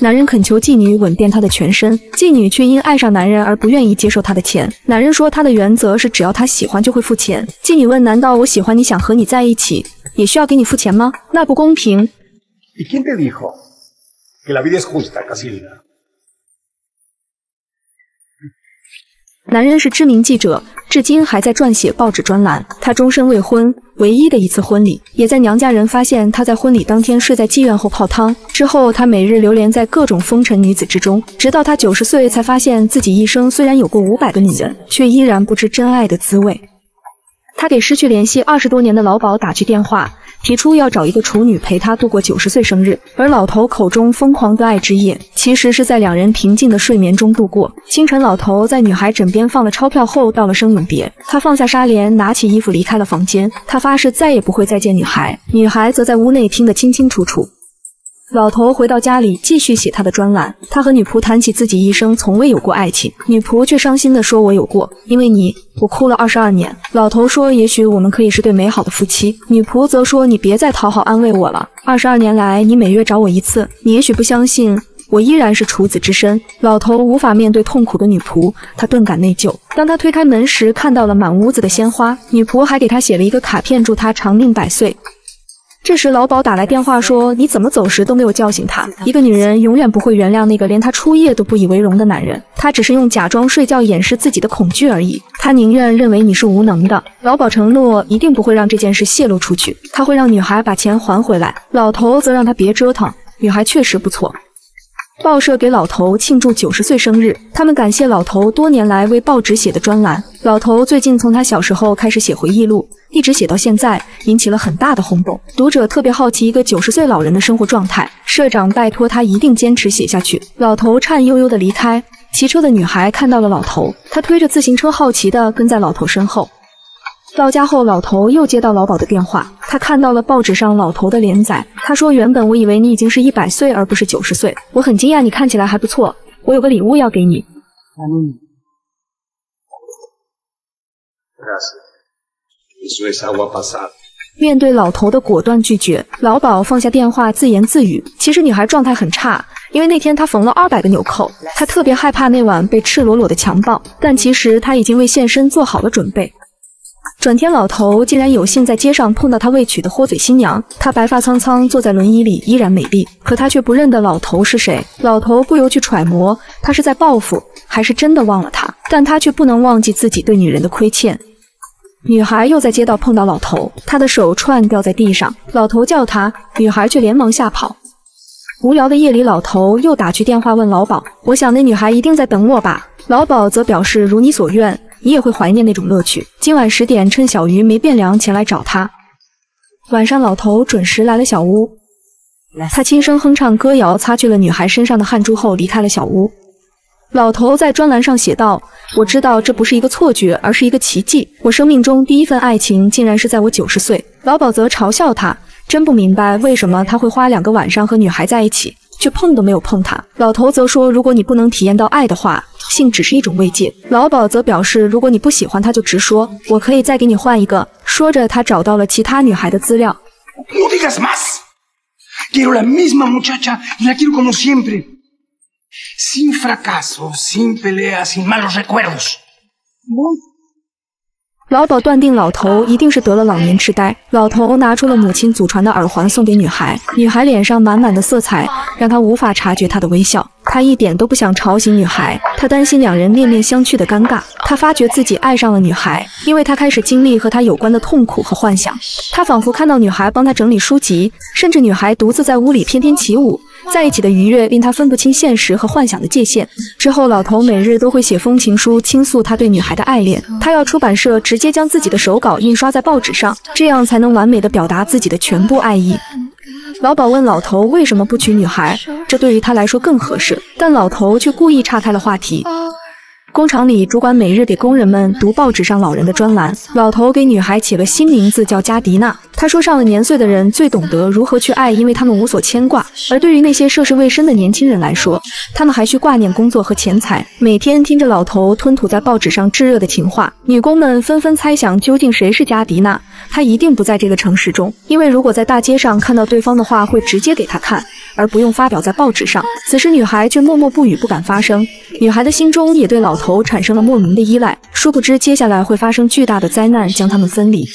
男人恳求妓女吻遍他的全身，妓女却因爱上男人而不愿意接受他的钱。男人说他的原则是只要他喜欢就会付钱。妓女问：难道我喜欢你想和你在一起，也需要给你付钱吗？那不公平。男人是知名记者，至今还在撰写报纸专栏。他终身未婚，唯一的一次婚礼也在娘家人发现他在婚礼当天睡在妓院后泡汤。之后，他每日流连在各种风尘女子之中，直到他九十岁才发现自己一生虽然有过五百个女人，却依然不知真爱的滋味。他给失去联系二十多年的老鸨打去电话。提出要找一个处女陪他度过九十岁生日，而老头口中疯狂的爱之夜，其实是在两人平静的睡眠中度过。清晨，老头在女孩枕边放了钞票后，道了声永别，他放下纱帘，拿起衣服离开了房间。他发誓再也不会再见女孩，女孩则在屋内听得清清楚楚。老头回到家里，继续写他的专栏。他和女仆谈起自己一生从未有过爱情，女仆却伤心地说：“我有过，因为你，我哭了二十二年。”老头说：“也许我们可以是对美好的夫妻。”女仆则说：“你别再讨好安慰我了。二十二年来，你每月找我一次，你也许不相信，我依然是处子之身。”老头无法面对痛苦的女仆，他顿感内疚。当他推开门时，看到了满屋子的鲜花，女仆还给他写了一个卡片，祝他长命百岁。这时，老鸨打来电话说：“你怎么走时都没有叫醒他？一个女人永远不会原谅那个连她初夜都不以为荣的男人。她只是用假装睡觉掩饰自己的恐惧而已。她宁愿认为你是无能的。”老鸨承诺一定不会让这件事泄露出去，他会让女孩把钱还回来。老头则让她别折腾，女孩确实不错。报社给老头庆祝九十岁生日，他们感谢老头多年来为报纸写的专栏。老头最近从他小时候开始写回忆录，一直写到现在，引起了很大的轰动。读者特别好奇一个九十岁老人的生活状态，社长拜托他一定坚持写下去。老头颤悠悠地离开，骑车的女孩看到了老头，她推着自行车好奇地跟在老头身后。到家后，老头又接到老鸨的电话，他看到了报纸上老头的连载。他说：“原本我以为你已经是一百岁，而不是九十岁，我很惊讶，你看起来还不错。我有个礼物要给你。”面对老头的果断拒绝，老鸨放下电话，自言自语：“其实女孩状态很差，因为那天她缝了二百个纽扣，她特别害怕那晚被赤裸裸的强暴，但其实她已经为现身做好了准备。”转天，老头竟然有幸在街上碰到他未娶的豁嘴新娘。她白发苍苍，坐在轮椅里，依然美丽。可他却不认得老头是谁。老头不由去揣摩，他是在报复，还是真的忘了他？但他却不能忘记自己对女人的亏欠。女孩又在街道碰到老头，他的手串掉在地上。老头叫她，女孩却连忙吓跑。无聊的夜里，老头又打去电话问老鸨：“我想那女孩一定在等我吧？”老鸨则表示：“如你所愿。”你也会怀念那种乐趣。今晚十点，趁小鱼没变凉前来找他。晚上，老头准时来了小屋，他轻声哼唱歌谣，擦去了女孩身上的汗珠后离开了小屋。老头在专栏上写道：“我知道这不是一个错觉，而是一个奇迹。我生命中第一份爱情，竟然是在我九十岁。”老鸨则嘲笑他，真不明白为什么他会花两个晚上和女孩在一起。却碰都没有碰她。老头则说：“如果你不能体验到爱的话，性只是一种慰藉。”老鸨则表示：“如果你不喜欢他，就直说，我可以再给你换一个。”说着，他找到了其他女孩的资料。老鸨断定老头一定是得了老年痴呆。老头拿出了母亲祖传的耳环送给女孩，女孩脸上满满的色彩，让他无法察觉她的微笑。他一点都不想吵醒女孩，他担心两人面面相觑的尴尬。他发觉自己爱上了女孩，因为他开始经历和她有关的痛苦和幻想。他仿佛看到女孩帮他整理书籍，甚至女孩独自在屋里翩翩起舞。在一起的愉悦令他分不清现实和幻想的界限。之后，老头每日都会写封情书倾诉他对女孩的爱恋。他要出版社直接将自己的手稿印刷在报纸上，这样才能完美的表达自己的全部爱意。老鸨问老头为什么不娶女孩，这对于他来说更合适。但老头却故意岔开了话题。工厂里，主管每日给工人们读报纸上老人的专栏。老头给女孩起了新名字，叫加迪娜。他说，上了年岁的人最懂得如何去爱，因为他们无所牵挂。而对于那些涉世未深的年轻人来说，他们还需挂念工作和钱财。每天听着老头吞吐在报纸上炙热的情话，女工们纷纷猜想，究竟谁是加迪娜？她一定不在这个城市中，因为如果在大街上看到对方的话，会直接给他看，而不用发表在报纸上。此时，女孩却默默不语，不敢发声。女孩的心中也对老头产生了莫名的依赖，殊不知接下来会发生巨大的灾难，将他们分离。